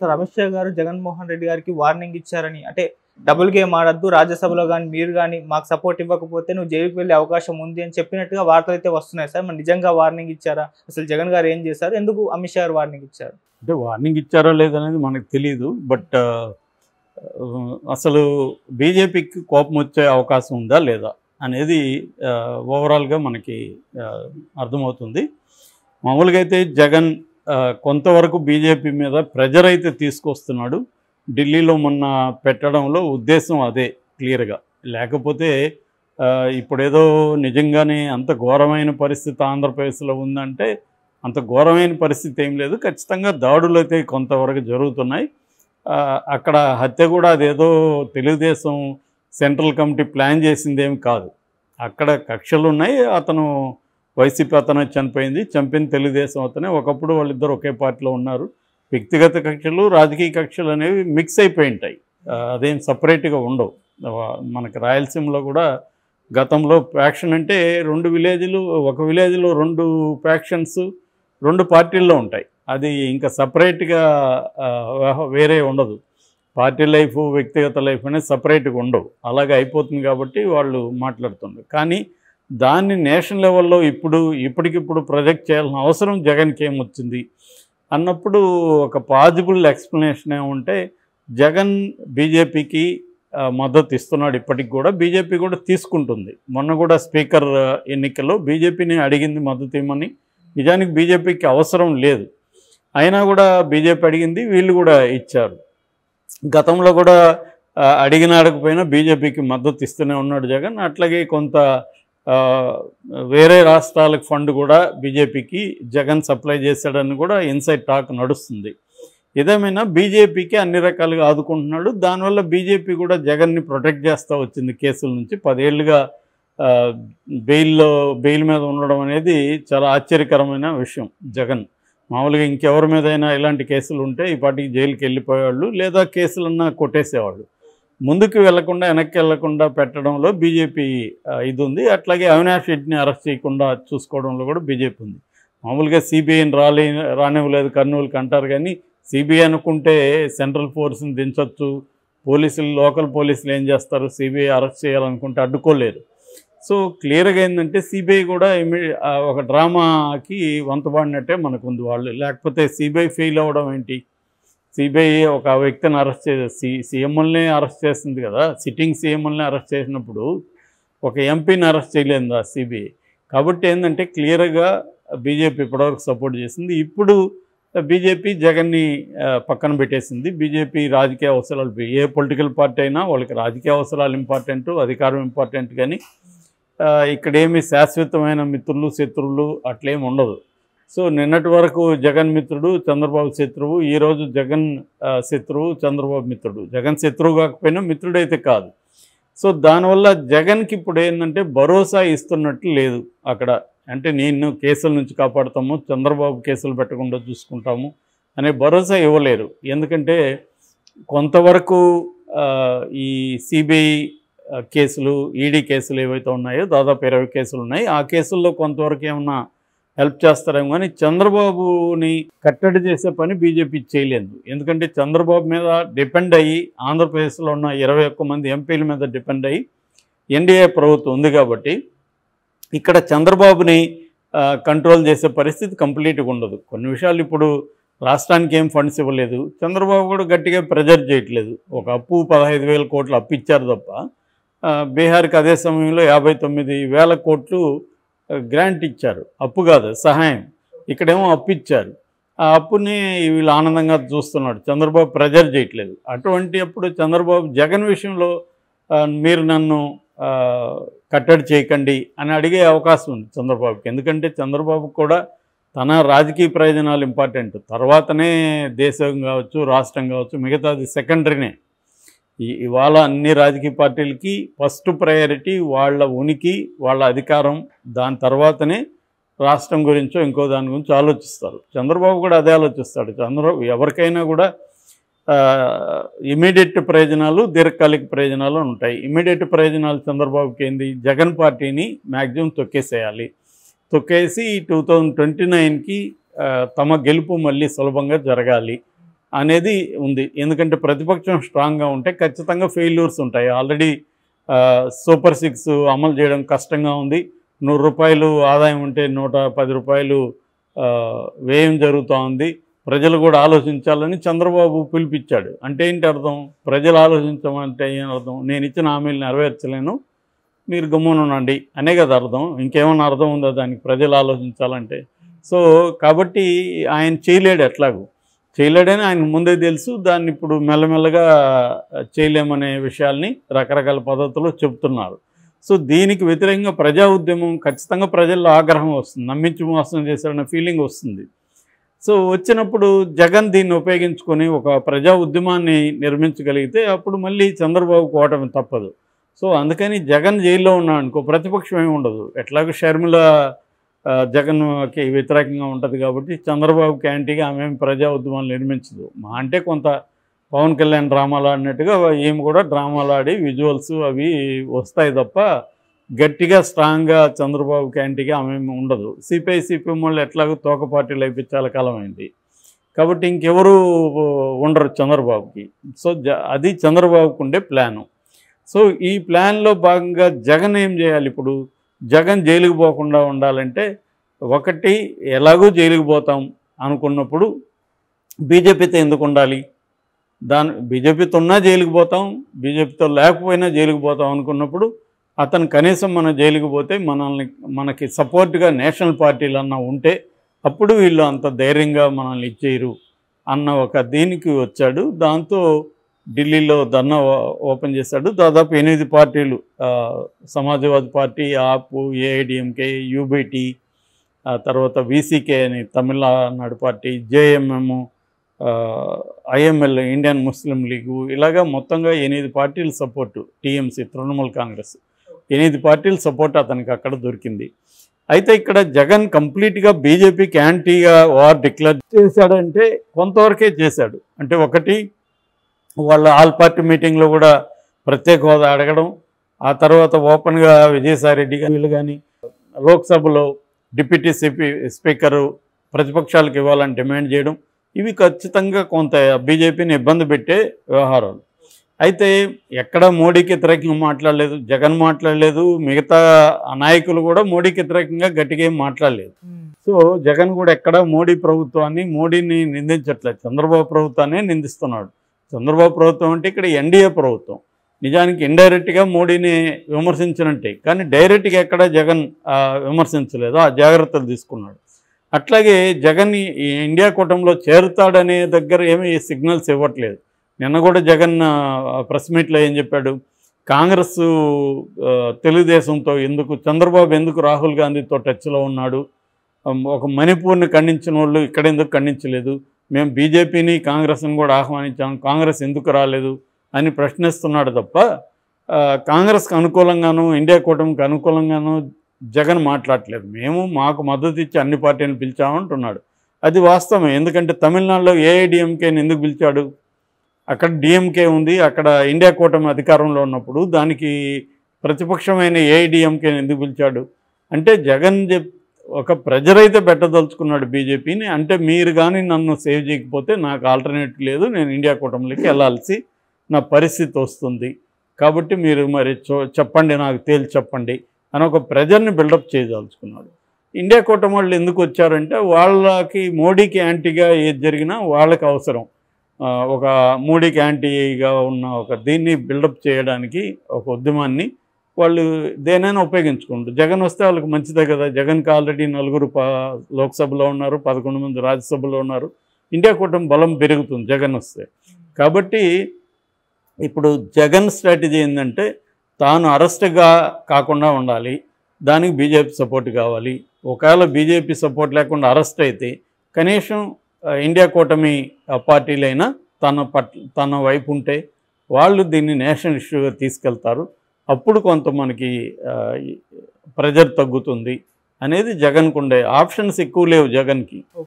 Sir Amit Shah గారు జగన్మోహన్ రెడ్డి గారికి warning ఇచ్చారని. అంటే డబుల్ గేమ్ ఆడద్దు రాజ్యసభలో కానీ మీరు కానీ మాకు సపోర్ట్ ఇవ్వకపోతే నువ్వు జైలుకి వెళ్ళే అవకాశం ఉంది అని చెప్పినట్టుగా వార్తలు అయితే వస్తున్నాయి సార్. మరి నిజంగా వార్నింగ్ ఇచ్చారా? అసలు జగన్ గారు ఏం చేశారు? ఎందుకు అమిత్ షా గారు వార్నింగ్ ఇచ్చారు? అంటే వార్నింగ్ ఇచ్చారో లేదనేది మనకు తెలియదు బట్ అసలు బీజేపీకి కోపం వచ్చే అవకాశం ఉందా లేదా అనేది ఓవరాల్గా మనకి అర్థమవుతుంది. మామూలుగా అయితే జగన్ కొంతవరకు బీజేపీ మీద ప్రెజర్ అయితే తీసుకొస్తున్నాడు. ఢిల్లీలో మొన్న పెట్టడంలో ఉద్దేశం అదే క్లియర్గా. లేకపోతే ఇప్పుడేదో నిజంగానే అంత ఘోరమైన పరిస్థితి ఆంధ్రప్రదేశ్లో ఉందంటే అంత ఘోరమైన పరిస్థితి ఏం లేదు. ఖచ్చితంగా దాడులు అయితే కొంతవరకు జరుగుతున్నాయి. అక్కడ హత్య కూడా అదేదో తెలుగుదేశం సెంట్రల్ కమిటీ ప్లాన్ చేసింది కాదు. అక్కడ కక్షలు ఉన్నాయి. అతను వైసీపీ అతను చనిపోయింది చంపిన తెలుగుదేశం అతనే. ఒకప్పుడు వాళ్ళిద్దరు ఒకే పార్టీలో ఉన్నారు. వ్యక్తిగత కక్షలు రాజకీయ కక్షలు అనేవి మిక్స్ అయిపోయి ఉంటాయి అదేం సపరేట్గా ఉండవు. మనకి రాయలసీమలో కూడా గతంలో ఫ్యాక్షన్ అంటే రెండు విలేజ్లు ఒక విలేజ్లో రెండు ఫ్యాక్షన్స్ రెండు పార్టీల్లో ఉంటాయి. అది ఇంకా సపరేట్గా వేరే ఉండదు. పార్టీ లైఫ్ వ్యక్తిగత లైఫ్ అనేది సపరేట్గా ఉండవు. అలాగే అయిపోతుంది కాబట్టి వాళ్ళు మాట్లాడుతుండ్రు. కానీ దాన్ని నేషనల్ లెవెల్లో ఇప్పుడు ఇప్పటికిప్పుడు ప్రొజెక్ట్ చేయాల్సిన అవసరం జగన్కి ఏమొచ్చింది అన్నప్పుడు ఒక పాజిబుల్ ఎక్స్ప్లెనేషన్ ఏముంటే జగన్ బీజేపీకి మద్దతు ఇస్తున్నాడు ఇప్పటికి కూడా. బీజేపీ కూడా తీసుకుంటుంది. మొన్న కూడా స్పీకర్ ఎన్నికల్లో బీజేపీని అడిగింది మద్దతు ఇవ్వమని. నిజానికి బీజేపీకి అవసరం లేదు. అయినా కూడా బీజేపీ అడిగింది వీళ్ళు కూడా ఇచ్చారు. గతంలో కూడా అడిగిన అడగపోయినా బీజేపీకి మద్దతు ఇస్తూనే ఉన్నాడు జగన్. అట్లాగే కొంత వేరే రాష్ట్రాలకు ఫండ్ కూడా బీజేపీకి జగన్ సప్లై చేశాడని కూడా ఇన్సైడ్ టాక్ నడుస్తుంది. ఏదేమైనా బీజేపీకి అన్ని రకాలుగా ఆదుకుంటున్నాడు. దానివల్ల బీజేపీ కూడా జగన్ని ప్రొటెక్ట్ చేస్తూ వచ్చింది కేసుల నుంచి. పదేళ్ళుగా బెయిల్లో బెయిల్ మీద ఉండడం అనేది చాలా ఆశ్చర్యకరమైన విషయం జగన్. మామూలుగా ఇంకెవరి మీదైనా ఇలాంటి కేసులు ఉంటే ఈ పాటికి జైలుకి వెళ్ళిపోయేవాళ్ళు లేదా కేసులన్నా కొట్టేసేవాళ్ళు. ముందుకు వెళ్ళకుండా వెనక్కి వెళ్ళకుండా పెట్టడంలో బీజేపీ ఇది ఉంది అట్లాగే అవినాష్ రెడ్డిని అరెస్ట్ చేయకుండా చూసుకోవడంలో కూడా బీజేపీ ఉంది. మామూలుగా సిబిఐని రాలే రానివ్వలేదు కర్నూలుకి అంటారు కానీ సిబిఐ అనుకుంటే సెంట్రల్ ఫోర్స్ని దించవచ్చు పోలీసులు లోకల్ పోలీసులు ఏం చేస్తారు? సిబిఐ అరెస్ట్ చేయాలనుకుంటే అడ్డుకోలేరు. సో క్లియర్గా ఏంటంటే సిబిఐ కూడా ఒక డ్రామాకి వంతపడినట్టే మనకు ఉంది వాళ్ళు. లేకపోతే సిబిఐ ఫెయిల్ అవ్వడం ఏంటి? సిబిఐ ఒక వ్యక్తిని అరెస్ట్ చేసే సి సీఎంఎల్ని అరెస్ట్ చేస్తుంది కదా సిట్టింగ్ సీఎంఎల్ని అరెస్ట్ చేసినప్పుడు ఒక ఎంపీని అరెస్ట్ చేయలేదు సిబిఐ? కాబట్టి ఏంటంటే క్లియర్గా బీజేపీ ఇప్పటివరకు సపోర్ట్ చేసింది. ఇప్పుడు బీజేపీ జగన్ని పక్కన పెట్టేసింది. బీజేపీ రాజకీయ అవసరాలు ఏ పొలిటికల్ పార్టీ అయినా వాళ్ళకి రాజకీయ అవసరాలు ఇంపార్టెంట్ అధికారం ఇంపార్టెంట్ కానీ ఇక్కడేమి శాశ్వతమైన మిత్రులు శత్రువులు అట్లేమి ఉండదు. సో నిన్నటి వరకు జగన్ మిత్రుడు చంద్రబాబు శత్రువు ఈరోజు జగన్ శత్రువు చంద్రబాబు మిత్రుడు. జగన్ శత్రువు కాకపోయినా మిత్రుడైతే కాదు. సో దానివల్ల జగన్కి ఇప్పుడు ఏంటంటే భరోసా ఇస్తున్నట్లు లేదు అక్కడ. అంటే నేను కేసుల నుంచి కాపాడుతాము చంద్రబాబు కేసులు పెట్టకుండా చూసుకుంటాము అనే భరోసా ఇవ్వలేరు. ఎందుకంటే కొంతవరకు ఈ సిబిఐ కేసులు ఈడీ కేసులు ఏవైతే ఉన్నాయో దాదాపు ఇరవై కేసులు ఉన్నాయి. ఆ కేసుల్లో కొంతవరకు ఏమన్నా హెల్ప్ చేస్తారేమో కానీ చంద్రబాబుని కట్టడి చేసే పని బీజేపీ చేయలేదు. ఎందుకంటే చంద్రబాబు మీద డిపెండ్ అయ్యి ఆంధ్రప్రదేశ్లో ఉన్న ఇరవై ఒక్క మంది ఎంపీల మీద డిపెండ్ అయ్యి ఎన్డీఏ ప్రభుత్వం ఉంది కాబట్టి ఇక్కడ చంద్రబాబుని కంట్రోల్ చేసే పరిస్థితి కంప్లీట్గా ఉండదు. కొన్ని విషయాలు ఇప్పుడు రాష్ట్రానికి ఏం ఫండ్స్ ఇవ్వలేదు. చంద్రబాబు కూడా గట్టిగా ప్రెజర్ చేయట్లేదు. ఒక అప్పు పదహైదు వేల కోట్లు అప్పు ఇచ్చారు తప్ప బీహార్కి అదే సమయంలో యాభై తొమ్మిది వేల కోట్లు గ్రాంట్ ఇచ్చారు. అప్పు కాదు సహాయం. ఇక్కడేమో అప్పు ఇచ్చారు. ఆ అప్పుని వీళ్ళు ఆనందంగా చూస్తున్నాడు చంద్రబాబు ప్రెజర్ చేయట్లేదు. అటువంటి అప్పుడు చంద్రబాబు జగన్ విషయంలో మీరు నన్ను కట్టడి చేయకండి అని అడిగే అవకాశం ఉంది చంద్రబాబుకి. ఎందుకంటే చంద్రబాబు కూడా తన రాజకీయ ప్రయోజనాలు ఇంపార్టెంట్ తర్వాతనే దేశం కావచ్చు రాష్ట్రం కావచ్చు మిగతాది సెకండరీనే ఇవాళ అన్ని రాజకీయ పార్టీలకి ఫస్ట్ ప్రయారిటీ వాళ్ళ ఉనికి వాళ్ళ అధికారం. దాని తర్వాతనే రాష్ట్రం గురించో ఇంకో దాని గురించి ఆలోచిస్తారు. చంద్రబాబు కూడా అదే ఆలోచిస్తాడు. చంద్రబాబు ఎవరికైనా కూడా ఇమీడియట్ ప్రయోజనాలు దీర్ఘకాలిక ప్రయోజనాలు ఉంటాయి. ఇమీడియట్ ప్రయోజనాలు చంద్రబాబుకి ఏంది? జగన్ పార్టీని మ్యాక్సిమం తొక్కేసేయాలి. తొక్కేసి టూ థౌజండ్ ట్వంటీ నైన్కి తమ గెలుపు మళ్ళీ సులభంగా జరగాలి. అనేది ఉంది. ఎందుకంటే ప్రతిపక్షం స్ట్రాంగ్గా ఉంటే ఖచ్చితంగా ఫెయిల్యూర్స్ ఉంటాయి. ఆల్రెడీ సూపర్ సిక్స్ అమలు చేయడం కష్టంగా ఉంది. నూరు రూపాయలు ఆదాయం ఉంటే నూట పది రూపాయలు వ్యయం జరుగుతూ ఉంది. ప్రజలు కూడా ఆలోచించాలని చంద్రబాబు పిలిపించాడు అంటే ఏంటి అర్థం? ప్రజలు ఆలోచించమంటే ఏం అర్థం? నేను ఇచ్చిన హామీలు నెరవేర్చలేను. మీరు గమ్మునండి అనే కదా అర్థం. ఇంకేమన్నా అర్థం ఉందా దానికి? ప్రజలు ఆలోచించాలంటే. సో కాబట్టి ఆయన చేయలేడు ఎట్లాగూ. చేయలేడని ఆయన ముందే తెలుసు. దాన్ని ఇప్పుడు మెల్లమెల్లగా చేయలేమనే విషయాల్ని రకరకాల పద్ధతుల్లో చెప్తున్నారు సో దీనికి వ్యతిరేకంగా ప్రజా ఉద్యమం ఖచ్చితంగా ప్రజల్లో ఆగ్రహం వస్తుంది. నమ్మించి మోసం చేశారన్న ఫీలింగ్ వస్తుంది. సో వచ్చినప్పుడు జగన్ దీన్ని ఉపయోగించుకొని ఒక ప్రజా ఉద్యమాన్ని నిర్మించగలిగితే అప్పుడు మళ్ళీ చంద్రబాబు కోటమి తప్పదు. సో అందుకని జగన్ జైల్లో ఉన్నాడు అనుకో ప్రతిపక్షం ఏమి ఉండదు. ఎట్లాగో షర్మిల జగన్కి వ్యతిరేకంగా ఉంటుంది కాబట్టి చంద్రబాబుకి యాంటీగా ఆమె ప్రజా ఉద్యమాలు నిర్మించదు. మా అంటే కొంత పవన్ కళ్యాణ్ డ్రామాలు ఆడినట్టుగా ఈమె కూడా డ్రామాలు ఆడి విజువల్స్ అవి వస్తాయి తప్ప గట్టిగా స్ట్రాంగ్గా చంద్రబాబుకి యాంటీగా ఆమె ఉండదు. సిపిఐ సిపిఎం వాళ్ళు ఎట్లాగో తోక పార్టీలు అయిపోయి కాలం అయింది. కాబట్టి ఇంకెవరు ఉండరు చంద్రబాబుకి. సో జ అది చంద్రబాబుకు ఉండే ప్లాను. సో ఈ ప్లాన్లో భాగంగా జగన్ ఏం చేయాలి ఇప్పుడు? జగన్ జైలుకు పోకుండా ఉండాలంటే ఒకటి ఎలాగో జైలుకు పోతాం అనుకున్నప్పుడు బీజేపీతో ఎందుకు ఉండాలి? దాని బీజేపీతో ఉన్నా జైలుకు పోతాం బీజేపీతో లేకపోయినా జైలుకు పోతాం అనుకున్నప్పుడు అతను కనీసం మన జైలుకు పోతే మనల్ని మనకి సపోర్ట్గా నేషనల్ పార్టీలు అన్న ఉంటే అప్పుడు వీళ్ళు అంత ధైర్యంగా మనల్ని ఇచ్చేయరు అన్న ఒక దీనికి వచ్చాడు. దాంతో ఢిల్లీలో ధర్నా ఓ- ఓపెన్ చేశాడు. దాదాపు ఎనిమిది పార్టీలు ఆ, సమాజ్వాదీ పార్టీ ఆపు ఏఐడిఎంకే యూబీటీ తర్వాత వీసీకే అని Tamil Nadu party JMM IML Indian Muslim League ఇలాగా మొత్తంగా ఎనిమిది పార్టీలు సపోర్టు టీఎంసీ తృణమూల్ కాంగ్రెస్. ఎనిమిది పార్టీల సపోర్ట్ అతనికి అక్కడ దొరికింది. అయితే ఇక్కడ జగన్ కంప్లీట్గా బీజేపీకి యాంటీగా వార్ డిక్లేర్ చేశాడంటే కొంతవరకే చేశాడు. అంటే ఒకటి వాళ్ళ ఆల్ పార్టీ మీటింగ్లో కూడా ప్రత్యేక హోదా అడగడం ఆ తర్వాత ఓపెన్గా విజయసాయి రెడ్డి గారు వీళ్ళు కానీ లోక్సభలో డిప్యూటీ సిపి స్పీకరు ప్రతిపక్షాలకు ఇవ్వాలని డిమాండ్ చేయడం ఇవి ఖచ్చితంగా కొంత బీజేపీని ఇబ్బంది పెట్టే వ్యవహారాలు. అయితే ఎక్కడ మోడీకి వ్యతిరేకంగా మాట్లాడలేదు జగన్ మాట్లాడలేదు మిగతా నాయకులు కూడా మోడీకి వ్యతిరేకంగా గట్టిగా ఏం మాట్లాడలేదు. సో జగన్ కూడా ఎక్కడ మోడీ ప్రభుత్వాన్ని మోడీని నిందించట్లేదు చంద్రబాబు ప్రభుత్వాన్ని నిందిస్తున్నాడు. చంద్రబాబు ప్రభుత్వం అంటే ఇక్కడ ఎన్డీఏ ప్రభుత్వం. నిజానికి ఇండైరెక్ట్గా మోడీని విమర్శించినట్టే. కానీ డైరెక్ట్గా ఎక్కడ జగన్ విమర్శించలేదో విమర్శించలేదు. ఆ జాగ్రత్తలు తీసుకున్నాడు. అట్లాగే జగన్ ఈ ఇండియా కూటమిలో చేరుతాడనే దగ్గర ఏమీ సిగ్నల్స్ ఇవ్వట్లేదు. నిన్న కూడా జగన్ ప్రెస్ మీట్లో ఏం చెప్పాడు? కాంగ్రెస్ తెలుగుదేశంతో ఎందుకు చంద్రబాబు ఎందుకు రాహుల్ గాంధీతో టచ్లో ఉన్నాడు? ఒక మణిపూర్ని ఖండించిన వాళ్ళు ఇక్కడ ఎందుకు ఖండించలేదు? మేము బీజేపీని కాంగ్రెస్ని కూడా ఆహ్వానించాం. కాంగ్రెస్ ఎందుకు రాలేదు అని ప్రశ్నిస్తున్నాడు తప్ప కాంగ్రెస్కి అనుకూలంగాను ఇండియా కూటమికి అనుకూలంగాను జగన్ మాట్లాడలేదు మేము మాకు మద్దతు ఇచ్చి అన్ని పార్టీలను పిలిచామంటున్నాడు అది వాస్తవమే. ఎందుకంటే తమిళనాడులో ఏఐడిఎంకేని ఎందుకు పిలిచాడు? అక్కడ డిఎంకే ఉంది. అక్కడ ఇండియా కూటమి అధికారంలో ఉన్నప్పుడు దానికి ప్రతిపక్షమైన ఏఐడిఎంకేని ఎందుకు పిలిచాడు? అంటే జగన్ చెప్ ఒక ప్రెజర్ అయితే పెట్టదలుచుకున్నాడు బీజేపీని. అంటే మీరు కానీ నన్ను సేవ్ చేయకపోతే నాకు ఆల్టర్నేట్ లేదు నేను ఇండియా కూటమిలోకి వెళ్ళాల్సి నా పరిస్థితి వస్తుంది. కాబట్టి మీరు మరి చెప్పండి నాకు తేల్చి చెప్పండి అని ఒక ప్రెజర్ని బిల్డప్ చేయదలుచుకున్నాడు. ఇండియా కూటమి వాళ్ళు ఎందుకు వచ్చారంటే వాళ్ళకి మోడీకి యాంటీగా ఏది జరిగినా వాళ్ళకి అవసరం. ఒక మోడీకి యాంటీగా ఉన్న ఒక దీన్ని బిల్డప్ చేయడానికి ఒక ఉద్యమాన్ని వాళ్ళు దేనైనా ఉపయోగించుకుంటారు జగన్ వస్తే వాళ్ళకి మంచిదే కదా. జగన్కి ఆల్రెడీ నలుగురు లోక్సభలో ఉన్నారు పదకొండు మంది రాజ్యసభలో ఉన్నారు. ఇండియా కూటమి బలం పెరుగుతుంది జగన్ వస్తే. కాబట్టి ఇప్పుడు జగన్ స్ట్రాటజీ ఏంటంటే తాను అరెస్ట్గా కాకుండా ఉండాలి. దానికి బీజేపీ సపోర్ట్ కావాలి. ఒకవేళ బీజేపీ సపోర్ట్ లేకుండా అరెస్ట్ అయితే కనీసం ఇండియా కూటమి ఆ, పార్టీలైనా తన పట్ల తన వైపు ఉంటే వాళ్ళు దీన్ని నేషనల్ ఇష్యూగా తీసుకెళ్తారు. అప్పుడు కొంత మనకి ప్రెజర్ తగ్గుతుంది అనేది జగన్కు ఉండే ఆప్షన్స్ ఎక్కువ లేవు జగన్కి.